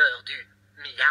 就有句“你要。